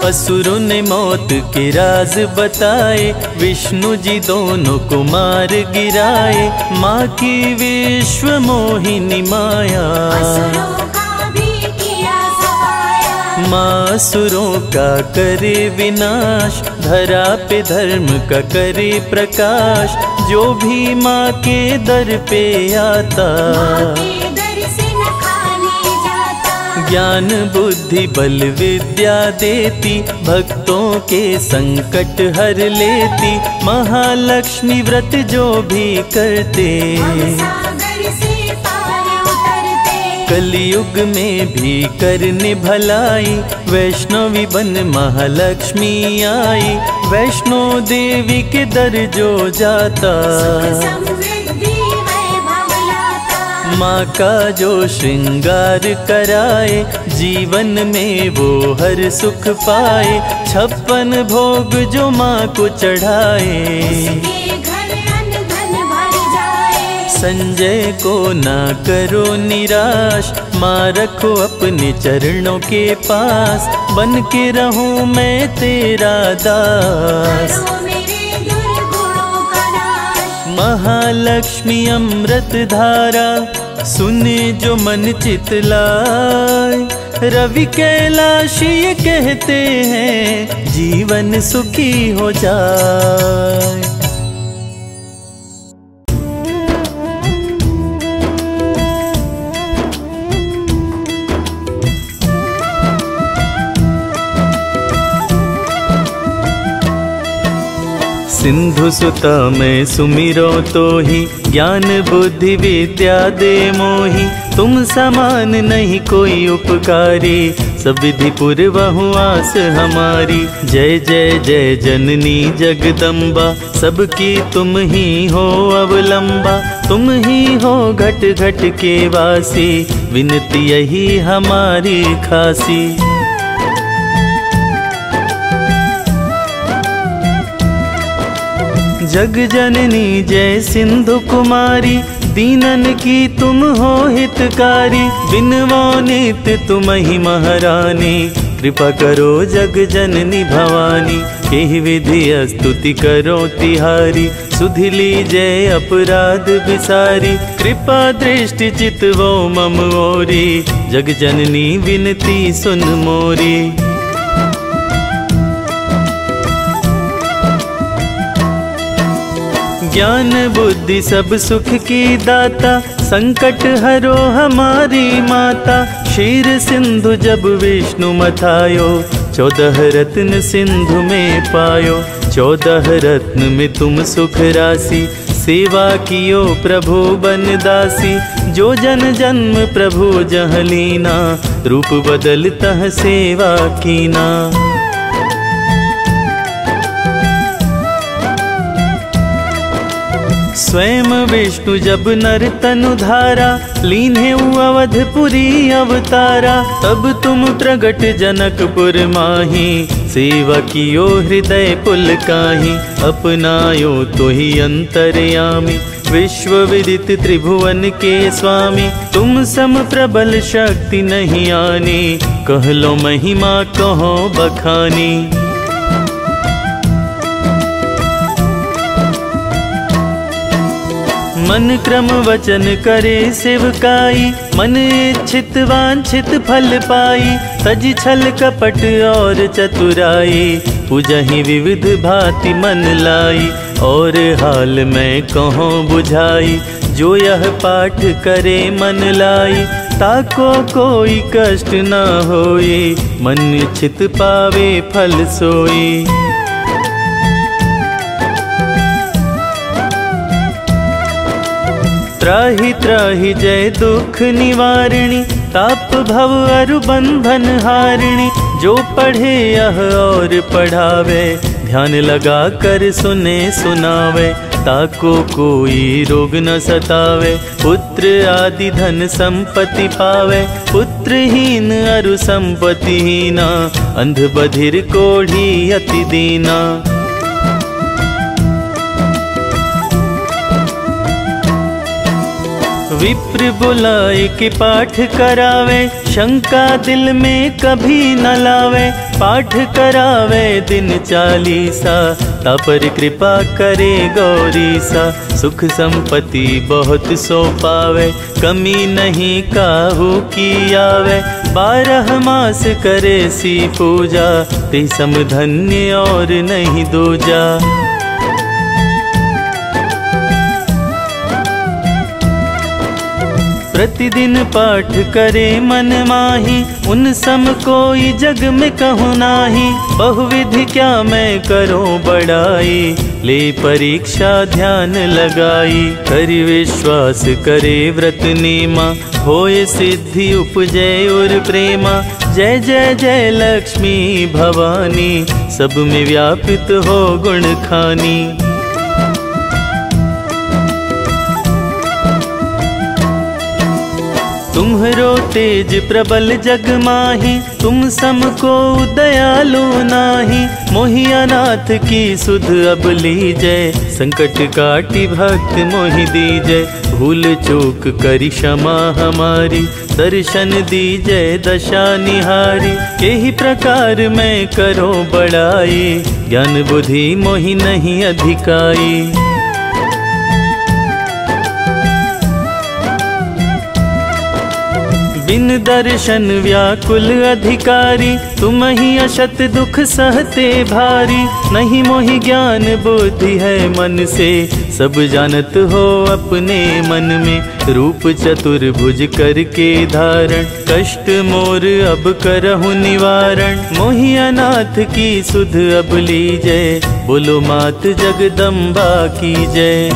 असुरों ने मौत के राज बताए विष्णु जी दोनों को मार गिराए माँ की विश्व मोहिनी माया। असुरों का भी माँ सुरों का करे विनाश धरा पे धर्म का करे प्रकाश जो भी माँ के दर पे आता। माँ के ज्ञान बुद्धि बल विद्या देती भक्तों के संकट हर लेती महालक्ष्मी व्रत जो भी करते। कलयुग में भी करने भलाई वैष्णवी बन महालक्ष्मी आई। वैष्णो देवी के दर जो जाता। माँ का जो श्रृंगार कराए, जीवन में वो हर सुख पाए। छप्पन भोग जो माँ को चढ़ाए। संजय को ना करो निराश, माँ रखो अपने चरणों के पास। बन के रहूँ मैं तेरा दास। महालक्ष्मी अमृत धारा सुने जो मन चितलाए रवि कैलाशी ये कहते हैं, जीवन सुखी हो जाए। सिंधु सुता में सुमिरो तो ही ज्ञान बुद्धि विद्या दे मोही। तुम समान नहीं कोई उपकारी। सब विधि पूर्वहु आस हमारी। जय जय जय जननी जगदम्बा। सबकी तुम ही हो अवलंबा। तुम ही हो घट घट के वासी। विनती यही हमारी खासी। जग जननी जय सिंधु कुमारी, दीनन की तुम हो हितकारी, बिनवो नित तुम ही महारानी। कृपा करो जग जननी भवानी यही विधि स्तुति करो तिहारी। सुधिली जय अपराध विसारी, कृपा दृष्टि चित वो मम ओरी। जग जननी विनती सुन मोरी। ज्ञान बुद्धि सब सुख की दाता, संकट हरो हमारी माता। क्षीर सिंधु जब विष्णु मथायो, चौदह रत्न सिंधु में पायो। चौदह रत्न में तुम सुख राशि, सेवा कियो प्रभु बन दासी। जो जन जन्म प्रभु जह लीना, रूप बदल तह सेवा कीना। स्वयं विष्णु जब नर तनु धारा, लीन्हे अवधपुरी अवतारा, तब तुम प्रगट जनकपुर माही। सेवा हृदय पुल काही, अपनायो तो ही अंतरयामी। विश्व विदित त्रिभुवन के स्वामी, तुम सम प्रबल शक्ति नहीं आनी। कह लो महिमा कहो बखानी। मन क्रम वचन करे सेवकाई मन इच्छित वांछित फल पाई तज छल कपट और चतुराई पूजही विविध भांति मन लाई, और हाल में कहो बुझाई, जो यह पाठ करे मन लाई, ताको कोई कष्ट न होए, मन चित पावे फल सोई। त्राहि त्राहि जय दुख निवारिणी, ताप भव अरु बंधन हारिणी, जो पढ़े यह और पढ़ावे, ध्यान लगा कर सुने सुनावे, ताको कोई रोग न सतावे, पुत्र आदि धन संपत्ति पावे, पुत्रहीन अरु संपत्तिहीना अंध बधिर कोढ़ी अति दीना। विप्र बुलाए के पाठ करावे, शंका दिल में कभी न लावे। पाठ करावे दिन चालीसा तापर कृपा करे गौरी सा। सुख संपत्ति बहुत सो पावे, कमी नहीं काहू की आवे। बारह मास करे सी पूजा, ते समधन्य और नहीं दूजा। प्रतिदिन पाठ करे मन माही, उन सम कोई जग में कहूँ नाही। बहुविधि क्या मैं करूँ बड़ाई? ले परीक्षा ध्यान लगाई। करि विश्वास करे व्रत नेमा। होय सिद्धि उपजय और प्रेमा। जय जय जय लक्ष्मी भवानी। सब में व्यापित हो गुण खानी। तुम्हरो तेज प्रबल जग माही, तुम सम को दयालु नाही। मोहिया नाथ की सुध अब लीजय संकट काटी भक्त मोहि दीजय भूल चूक करी क्षमा हमारी, दर्शन दीजय दशा निहारी। यही प्रकार मैं करो बड़ाई, ज्ञान बुद्धि मोहि नहीं अधिकाई बिन दर्शन व्याकुल अधिकारी, तुम ही अशत दुख सहते भारी। नहीं मोहि ज्ञान बुद्धि है मन से, सब जानत हो अपने मन में। रूप चतुर्भुज करके धारण, कष्ट मोर अब करहु निवारण। मोहि अनाथ की सुध अब लीजय बोलो मात जगदम्बा की जय।